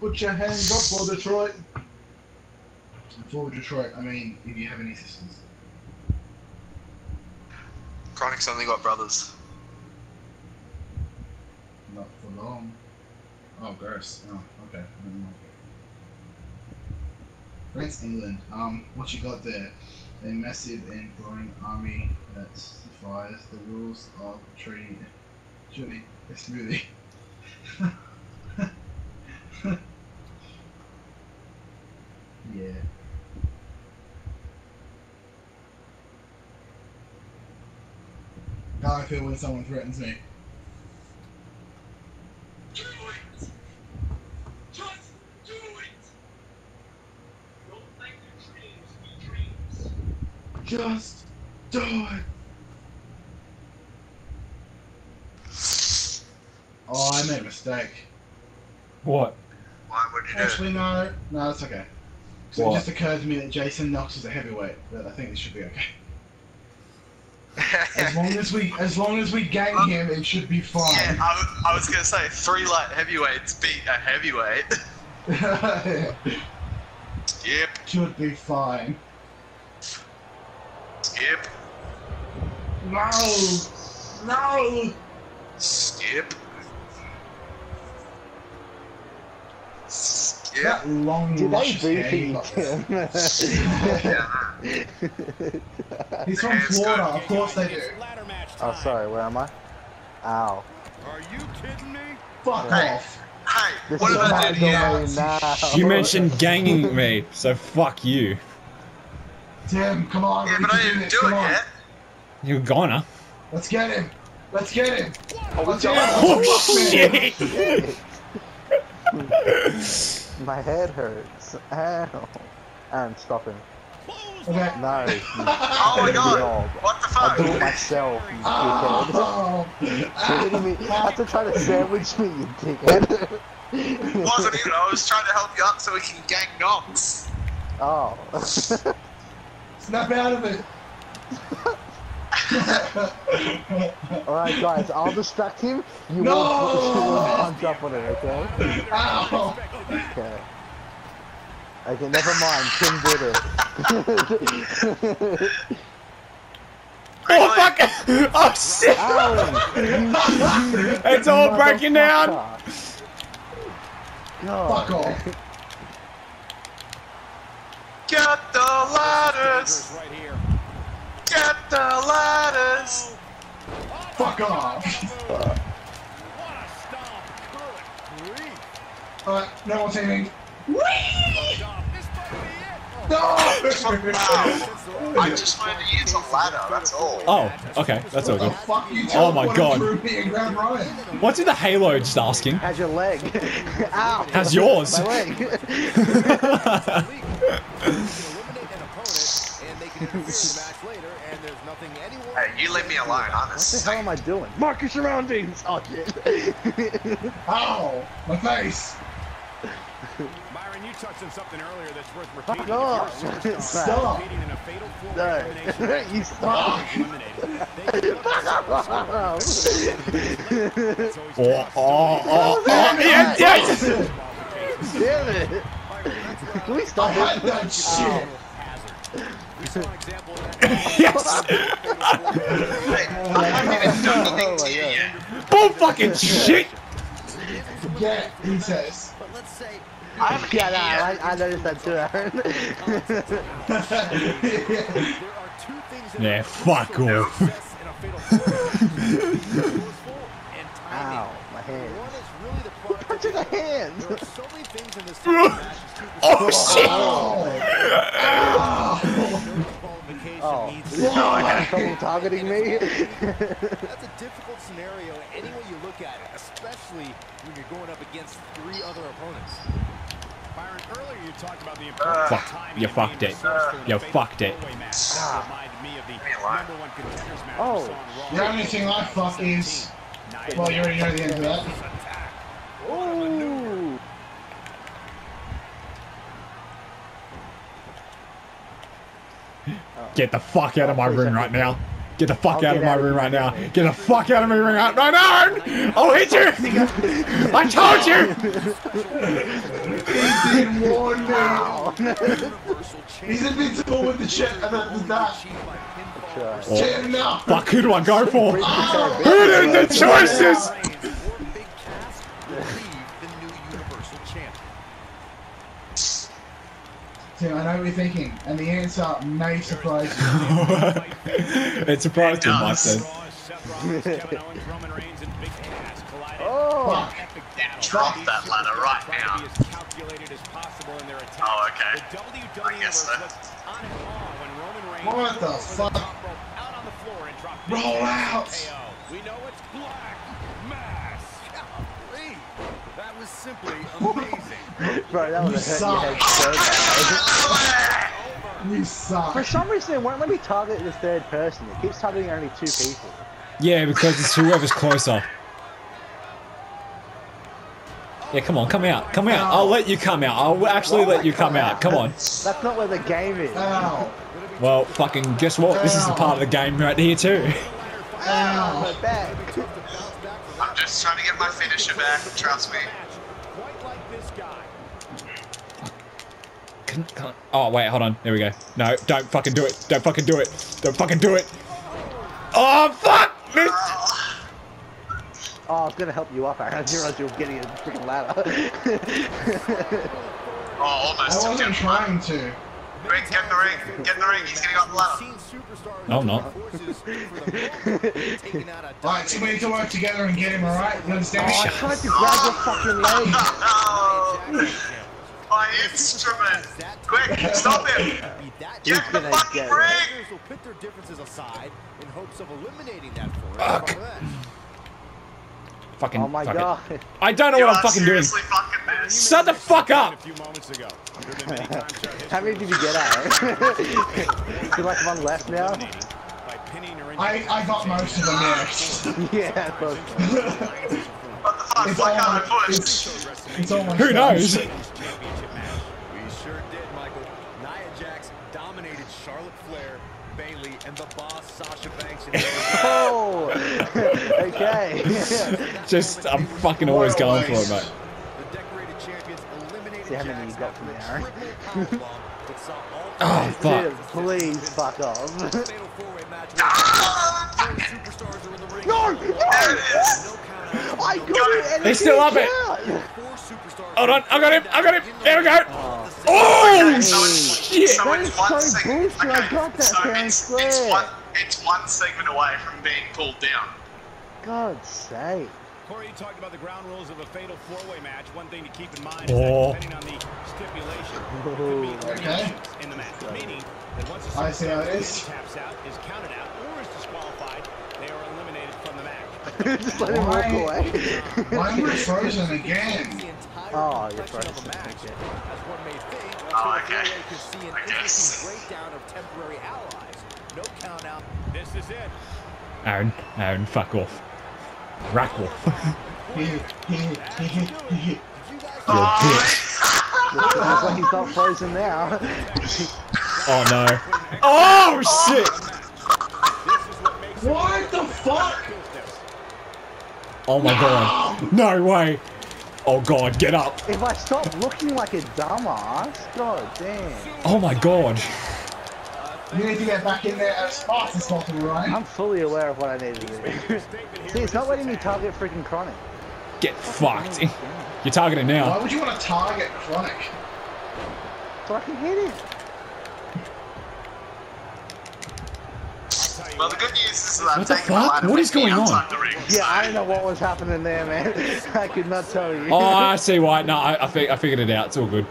Put your hands up for Detroit. For Detroit, I mean, if you have any sisters. Chronic's only got brothers. Not for long. Oh, gross. Oh, okay. France, England. Um, what you got there? A massive and growing army that defies the rules of treaty. Surely, a smoothie. yeah. How I feel when someone threatens me. Do it! Just do it! Don't let your dreams be dreams. Just do it. Oh, I made a mistake. What? Why would you do it? Actually, no, no, it's okay. So it just occurred to me that Jason Knox is a heavyweight, but I think this should be okay. As long as we, as long as we gang him, it should be yeah, fine. I, was gonna say three light heavyweights beat a heavyweight. Skip, should be fine. skip, No, no. skip. Skip. That long, Did they luscious hair he him? He's from Florida, of course they do. Oh, sorry, where am I? Ow. Are you kidding me? Fuck Hey. off. Hey, This what is did I my do to you? domain now. You mentioned ganging me, so fuck you. Tim, come on, Yeah, but I didn't this. do come it on. yet. You're gonna. Let's get him. Let's get him. Oh, Let's get him. Oh Fuck, man. shit! My head hurts. Ow. Aaron, stop him. Okay. No. Oh my god, knob. what the fuck? I do it myself, you oh. dickhead. Oh. You're kidding me? Have to try to sandwich me, you dickhead. Wasn't even, I was trying to help you up so we can gang Knox. Oh. Snap out of it. Alright, guys, I'll distract him. You No! won't will punch up on it, okay? Ow. Okay. Okay, never mind. Tim did it. Oh fuck! Oh shit! Aaron! You, you, It's all breaking down! God. Fuck off. Get the ladders! Get the ladders! Fuck off. What a stomp. Good grief. Alright, no more teaming. Stop. This might be it. No! I just wanted to use a ladder, that's all. Oh, okay, that's all good. Oh my God. through me and grabbed Ryan? What's in the halo? Just asking. How's your leg? Ow! How's yours? My leg. Eliminate an opponent, and they can interfere in match later, and there's nothing anyone. Hey, you leave me alone, what the honest. hell am I doing? Mark your surroundings! Oh shit. Ow! My face! Byron, you touched on something earlier that's worth Fuck repeating. off. If you're a superstar Stop. in a fatal four-way No. you stop. Fuck! eliminated, Oh. Oh, oh, oh, oh, yes, yes! Damn it! Can we I stop had that shit! hazard. We saw an example of that. Yes! I haven't even done anything Oh to you God. yet. Bull fucking shit! Get, he says. But let's say I haven't Yeah, eaten nah, I, I noticed that too, Aaron. There are two things that Yeah, fuck off. to success in a fatal four-way. Resourceful and timing. Ow, my hand. One is really the product Punch in the hand! There are so many things in this type of match. It's too Oh shit! qualification Oh. needs You having targeting me? That's a difficult scenario any way you look at it, especially when you're going up against three other opponents. Fuck, of timing you and fucked being it. resourceful in You a fatal fucked it. four-way match. That reminded me of the me a line. number one contenders match Oh. we saw on Raw The only thing I fuck is. Well, you already know the end of that. Ooh! Get the fuck out of my room right now. Get the fuck out of my room right now. Get the fuck out of my room right now. No, no! I'll hit you! I told you! He did warn me. Universal He's invincible with the chip, and that was that. Achieved by pinfall. Sure. Oh, Chip enough. fuck, who do I go for? Pretty Oh. Who are the choices? Reigns or Big Cass will leave the new Tim, I know what you're thinking, and the answer may surprise you. it surprised him, I does. said. Raw, Seth Rollins, Kevin Owens, Roman Reigns, and Big Cass colliding. Oh, Fuck. Epic battle. Drop that ladder right now. be as calculated as possible in their attack. Oh, okay. The WWE I guess so. on and on when Roman Reigns What the fuck? top rope, out on the floor and dropped Roll out. KO. We know it's Black Mass. That was simply amazing. bro, that You would suck. your so bad. You suck. For some reason, it won't let me target the third person. It keeps targeting only two people. Yeah, because it's whoever's closer. Yeah, come on, come out, come out. I'll let you come out. I'll actually let you come out. Come on. That's not where the game is. Ow. Well, fucking guess what? This is the part of the game right here too. Ow. I'm just trying to get my finisher back, trust me. Quite like this guy. Can- can- Oh wait, hold on. There we go. No, don't fucking do it. Don't fucking do it. Don't fucking do it. Oh fuck! Missed. Oh, I was gonna help you up, I didn't realize you were getting a freaking ladder. Oh, almost I wasn't trying to. Ring, get in the ring. Get in the ring. He's getting on the ladder. No, I'm not. forces for the moment, taking out a Right, so we need to work together and get him, alright? You understand oh, I tried to grab your fucking leg. Oh, my instrument. Quick, stop him. Get the fucking get it. ring. will put their differences aside in hopes of eliminating that force Fuck. from the match. Fucking. Oh my fuck it. god. I don't know You what I'm fucking doing. seriously fucking missed. Shut the fuck A up! few moments ago. There have been many times throughout history How many did you get at? you like one left now? eliminating by pinning or I, I got most of them, yeah. Yeah, close. What the fuck? It's Why all can't I push? it's, it's all my Who knows? We sure did, Michael. Nia Jax dominated Charlotte Flair, Bayley, and the boss Sasha Banks. In Oh, okay. Just, I'm fucking always going for it, mate. the decorated champions eliminated See how many you got from there, Aaron? triple powerbomb that saw all Oh fuck! Dude, please fuck off. fatal four-way match. where Four superstars are in the ring. No, There it is. No. I got it They it still didn't up it. count. Four superstars. Hold on, I got him, I got him. There we go. Oh, Oh So it's- shit! So That it's one so segment. bullshit, I got that so fair and it's, it's one. It's one segment away from being pulled down. God's sake. Corey, you talked about the ground rules of a fatal four-way match. One thing to keep in mind is Oh. that depending on the stipulation, there could Oh. be Okay. in the match. Meaning that once a see superstar is. taps out, is counted out, or is disqualified, they are eliminated from the match. Just let him walk away. Why am I frozen again? Oh, you're frozen. Okay. As one may think, Oh, okay. four-way could see an I interesting guess. breakdown of temporary allies. No count out. This is it. Aaron, Aaron, fuck off. He, he. Oh, Looks like he's not frozen now. Oh no. Oh, oh, oh. shit! This what What the fuck? Oh my god. No way. Oh god, get up. If I stop looking like a dumbass, god damn. Oh my god. You need to get back in there as fast as possible, Ryan. I'm fully aware of what I need to do. See, it's not letting me target freaking Chronic. Get fucked. You're targeting now. Why would you want to target Chronic? So I can hit it. Well, the good news is that I'm What the fuck? ladder What with is me going on? outside the ring. Yeah, I don't know what was happening there, man. I could not tell you. Oh, I see why. No, I, I, fig- I figured it out. It's all good.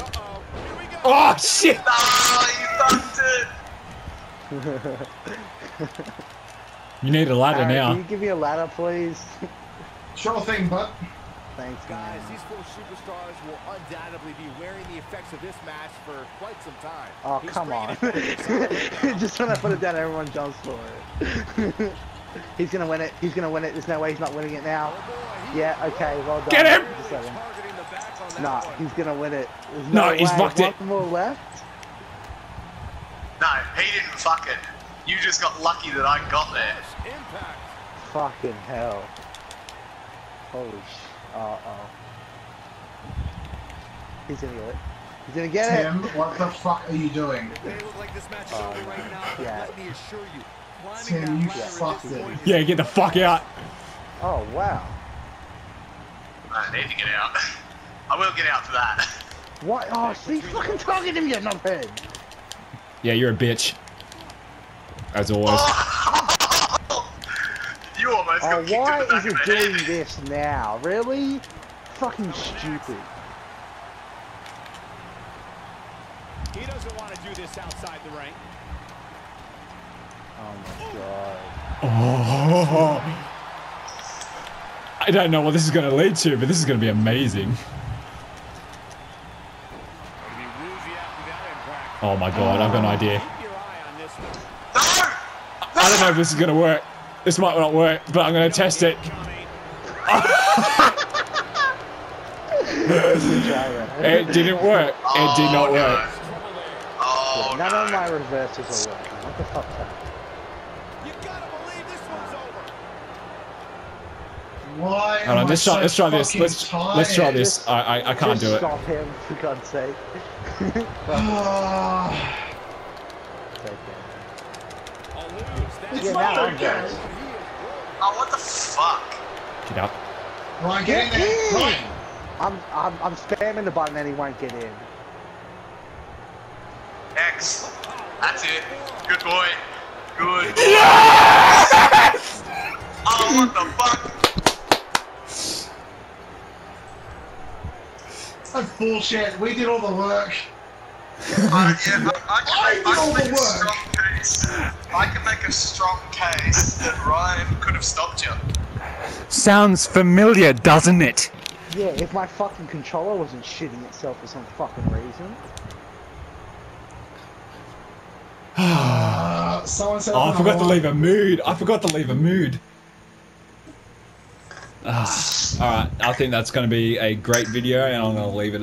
Uh-oh. Here we go. Oh shit! Oh, you fucked it. You need a ladder now. Can you give me a ladder, please? Sure thing, bud. Thanks, Guys, man. these four superstars will undoubtedly be wearing the effects of this match for quite some time. Oh, He's come on. Just when I put it down, everyone jumps for it. he's gonna win it. He's gonna win it. There's no way he's not winning it now. Oh, Yeah, okay, well done. Get him! Just let him. targeting the back on that Nah, one. he's gonna win it. There's No, no he's way. fucked it. One more left. No, he didn't fuck it. You just got lucky that I got there. Impact. Fucking hell. Holy sh. Uh oh. He's gonna get it. He's gonna get Tim, it. what the fuck are you doing? It may look like this match is Oh, over right now, yeah. let me assure you, Tim, you that fucked it. Yeah, get the fuck out. Oh wow. I need to get out. I will get out for that. What? Oh, see, fucking target him, you knobhead. Yeah, you're a bitch. As always. You almost got Oh, kicked in why the back is of it doing head. this now? Really? Fucking stupid. He doesn't want to do this outside the ring. Oh my god. Oh. I don't know what this is going to lead to, but this is going to be amazing. It'll be woozy after that impact. Oh my god, I've got an idea. Keep your eye on this one. No! I don't know if this is going to work. This might not work, but I'm going to test it. It didn't work. It did not work. no. Oh, None no. of my reverses are working. What the fuck's that? You gotta believe this one's over. Why? Hold on, let's I try, so let's try this. Let's let's try this. I I, I can't Just do it. Stop him, for God's sake. Take it. I'll lose. That's It's Yeah, not now okay. good. Oh, what the fuck? Get up. Ryan, Get get in there. in! Ryan. I'm, I'm, I'm spamming the button and he won't get in. X. That's it. Good boy. Good boy. Yes! Oh, what the fuck? That's bullshit. We did all the work. Uh, yeah, I, I, I can, did all I, the can make a work. strong case. I can make a strong case that Ryan could have stopped you. Sounds familiar, doesn't it? Yeah, if my fucking controller wasn't shitting itself for some fucking reason. Uh, someone said. Oh, I forgot to leave a mood. I forgot to leave a mood. Ah, all right, I think that's going to be a great video, and I'm going to leave it